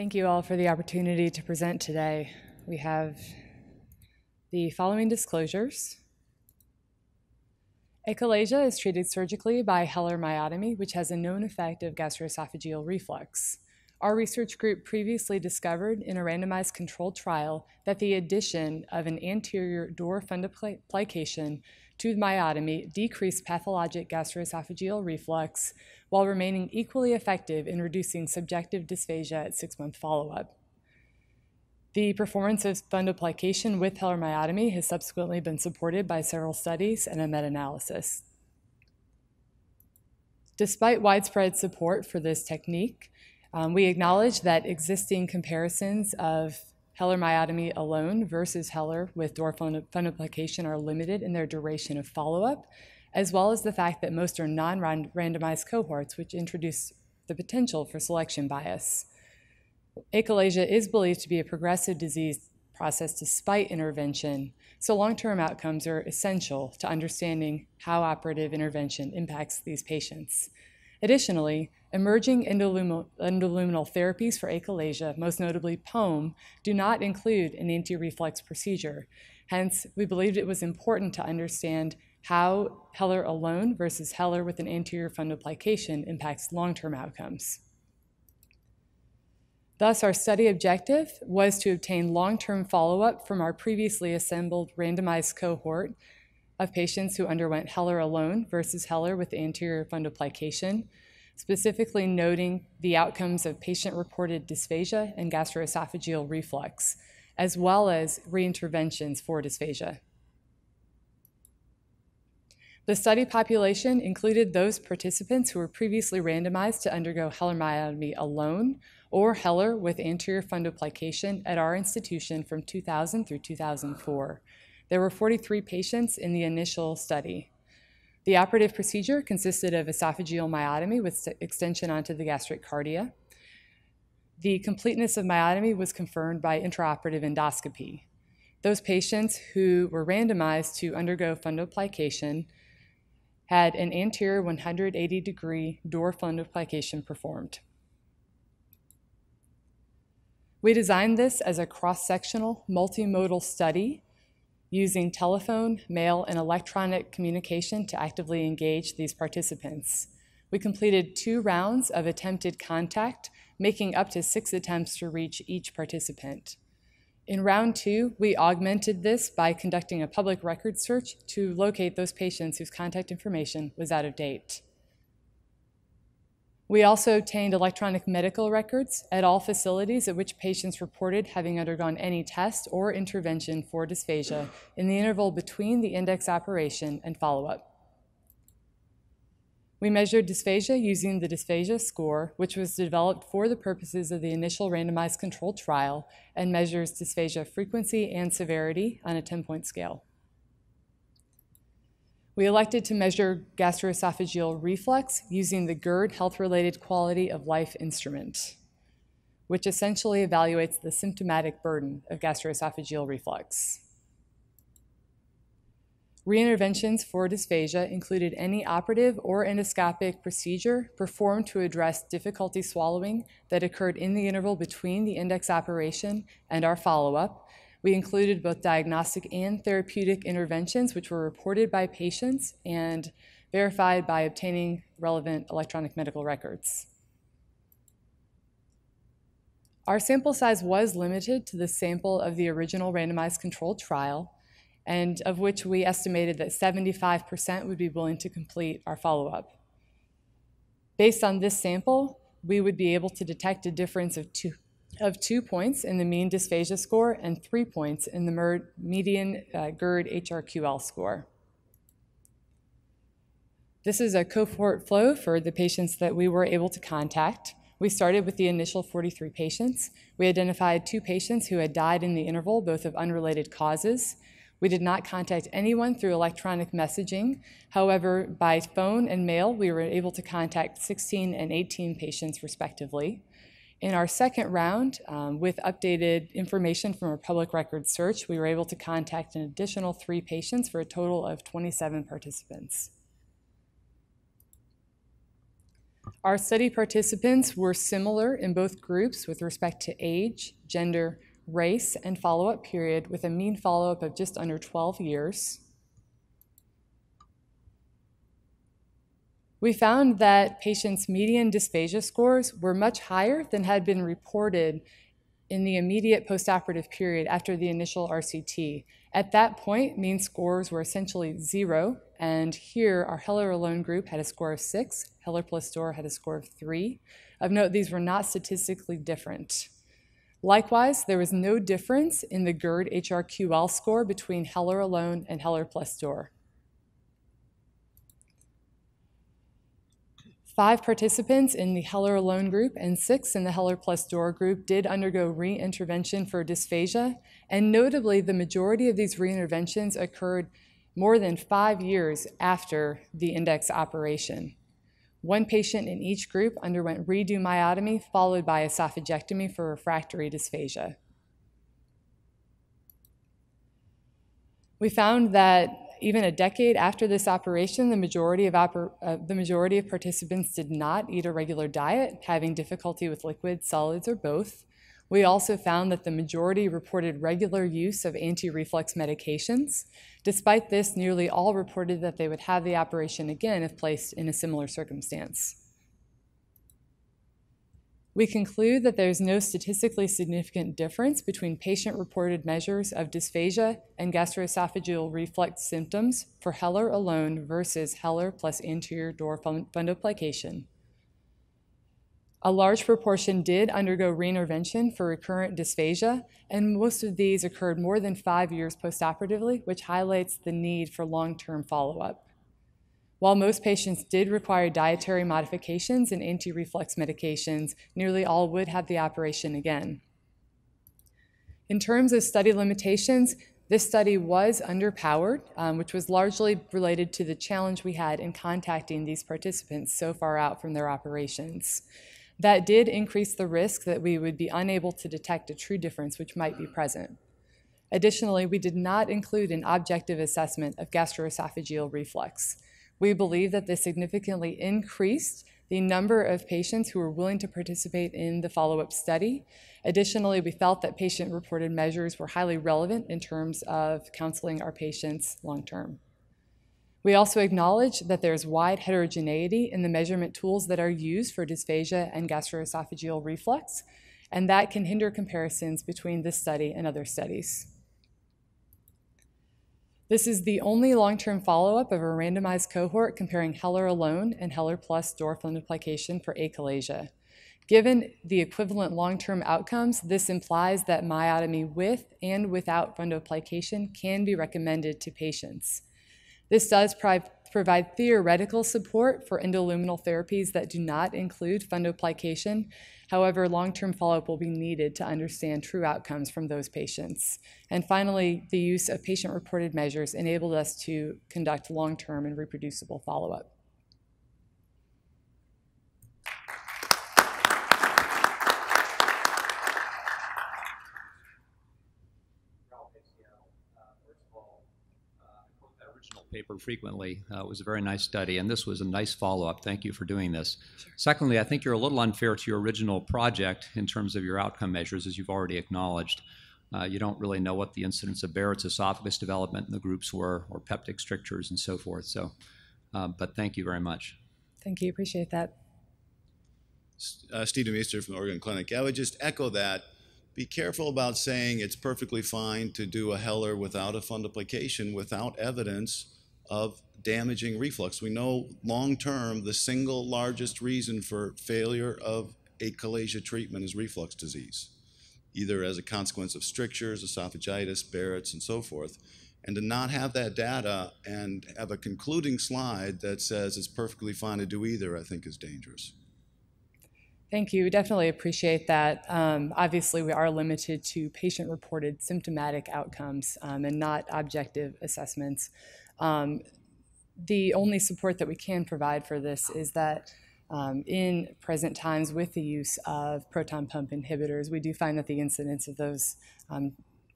Thank you all for the opportunity to present today. We have the following disclosures. Achalasia is treated surgically by Heller myotomy, which has a known effect of gastroesophageal reflux. Our research group previously discovered in a randomized controlled trial that the addition of an anterior Dor fundoplication to myotomy decreased pathologic gastroesophageal reflux while remaining equally effective in reducing subjective dysphagia at six month follow up. The performance of fundoplication with Heller myotomy has subsequently been supported by several studies and a meta analysis. Despite widespread support for this technique, um, we acknowledge that existing comparisons of Heller myotomy alone versus Heller with Dor fundoplication are limited in their duration of follow-up, as well as the fact that most are non-randomized cohorts, which introduce the potential for selection bias. Achalasia is believed to be a progressive disease process despite intervention, so long-term outcomes are essential to understanding how operative intervention impacts these patients. Additionally, emerging endoluminal, therapies for achalasia, most notably POEM, do not include an anti-reflux procedure. Hence, we believed it was important to understand how Heller alone versus Heller with an anterior fundoplication impacts long-term outcomes. Thus, our study objective was to obtain long-term follow-up from our previously assembled randomized cohort of patients who underwent Heller alone versus Heller with anterior fundoplication, specifically noting the outcomes of patient-reported dysphagia and gastroesophageal reflux, as well as reinterventions for dysphagia. The study population included those participants who were previously randomized to undergo Heller myotomy alone or Heller with anterior fundoplication at our institution from 2000 through 2004. There were 43 patients in the initial study. The operative procedure consisted of esophageal myotomy with extension onto the gastric cardia. The completeness of myotomy was confirmed by intraoperative endoscopy. Those patients who were randomized to undergo fundoplication had an anterior 180 degree Dor fundoplication performed. We designed this as a cross sectional multimodal study using telephone, mail, and electronic communication to actively engage these participants. We completed two rounds of attempted contact, making up to six attempts to reach each participant. In round two, we augmented this by conducting a public record search to locate those patients whose contact information was out of date. We also obtained electronic medical records at all facilities at which patients reported having undergone any test or intervention for dysphagia in the interval between the index operation and follow-up. We measured dysphagia using the dysphagia score, which was developed for the purposes of the initial randomized controlled trial and measures dysphagia frequency and severity on a 10-point scale. We elected to measure gastroesophageal reflux using the GERD health-related quality of life instrument, which essentially evaluates the symptomatic burden of gastroesophageal reflux. Reinterventions for dysphagia included any operative or endoscopic procedure performed to address difficulty swallowing that occurred in the interval between the index operation and our follow-up, we included both diagnostic and therapeutic interventions, which were reported by patients and verified by obtaining relevant electronic medical records. Our sample size was limited to the sample of the original randomized controlled trial, and of which we estimated that 75% would be willing to complete our follow-up. Based on this sample, we would be able to detect a difference of two, of two points in the mean dysphagia score and three points in the median uh, GERD HRQL score. This is a cohort flow for the patients that we were able to contact. We started with the initial 43 patients. We identified two patients who had died in the interval, both of unrelated causes. We did not contact anyone through electronic messaging. However, by phone and mail, we were able to contact 16 and 18 patients respectively. In our second round, um, with updated information from our public record search, we were able to contact an additional three patients for a total of 27 participants. Our study participants were similar in both groups with respect to age, gender, race, and follow-up period with a mean follow-up of just under 12 years. We found that patients' median dysphagia scores were much higher than had been reported in the immediate postoperative period after the initial RCT. At that point, mean scores were essentially zero, and here our Heller alone group had a score of six, Heller plus Dor had a score of three. Of note, these were not statistically different. Likewise, there was no difference in the GERD HRQL score between Heller alone and Heller plus Dor. Five participants in the Heller alone group and six in the Heller plus Dor group did undergo re-intervention for dysphagia, and notably, the majority of these re-interventions occurred more than five years after the index operation. One patient in each group underwent redo myotomy followed by esophagectomy for refractory dysphagia. We found that even a decade after this operation, the majority of, oper uh, the majority of participants did not eat a regular diet, having difficulty with liquids, solids, or both. We also found that the majority reported regular use of anti-reflux medications. Despite this, nearly all reported that they would have the operation again if placed in a similar circumstance. We conclude that there is no statistically significant difference between patient-reported measures of dysphagia and gastroesophageal reflux symptoms for Heller alone versus Heller plus anterior Dor fundoplication. A large proportion did undergo reintervention for recurrent dysphagia, and most of these occurred more than five years postoperatively, which highlights the need for long-term follow-up. While most patients did require dietary modifications and anti-reflux medications, nearly all would have the operation again. In terms of study limitations, this study was underpowered, um, which was largely related to the challenge we had in contacting these participants so far out from their operations. That did increase the risk that we would be unable to detect a true difference which might be present. Additionally, we did not include an objective assessment of gastroesophageal reflux. We believe that this significantly increased the number of patients who were willing to participate in the follow-up study. Additionally, we felt that patient-reported measures were highly relevant in terms of counseling our patients long-term. We also acknowledge that there's wide heterogeneity in the measurement tools that are used for dysphagia and gastroesophageal reflux, and that can hinder comparisons between this study and other studies. This is the only long-term follow-up of a randomized cohort comparing Heller alone and Heller plus Dor fundoplication for achalasia. Given the equivalent long-term outcomes, this implies that myotomy with and without fundoplication can be recommended to patients. This does provide theoretical support for endoluminal therapies that do not include fundoplication, However, long-term follow-up will be needed to understand true outcomes from those patients. And finally, the use of patient-reported measures enabled us to conduct long-term and reproducible follow-up. Paper frequently. Uh, it was a very nice study, and this was a nice follow-up. Thank you for doing this. Sure. Secondly, I think you're a little unfair to your original project in terms of your outcome measures, as you've already acknowledged. Uh, you don't really know what the incidence of Barrett's esophagus development in the groups were, or peptic strictures and so forth. So, uh, but thank you very much. Thank you. Appreciate that. Uh, Steve DeMeester from the Oregon Clinic. I would just echo that be careful about saying it's perfectly fine to do a Heller without a fundoplication without evidence of damaging reflux. We know long term the single largest reason for failure of achalasia treatment is reflux disease, either as a consequence of strictures, esophagitis, Barrett's, and so forth. And to not have that data and have a concluding slide that says it's perfectly fine to do either, I think is dangerous. Thank you. We definitely appreciate that. Um, obviously, we are limited to patient-reported symptomatic outcomes um, and not objective assessments. Um, the only support that we can provide for this is that um, in present times with the use of proton pump inhibitors, we do find that the incidence of those um,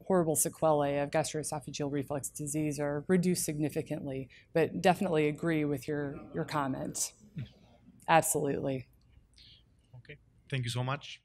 horrible sequelae of gastroesophageal reflux disease are reduced significantly, but definitely agree with your, your comment. Absolutely. Okay. Thank you so much.